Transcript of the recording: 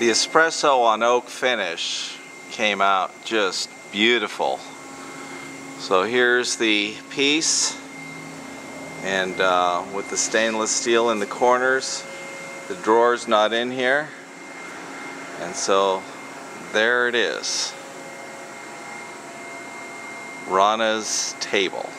The espresso on oak finish came out just beautiful. So here's the piece and uh, with the stainless steel in the corners the drawer's not in here and so there it is Rona's table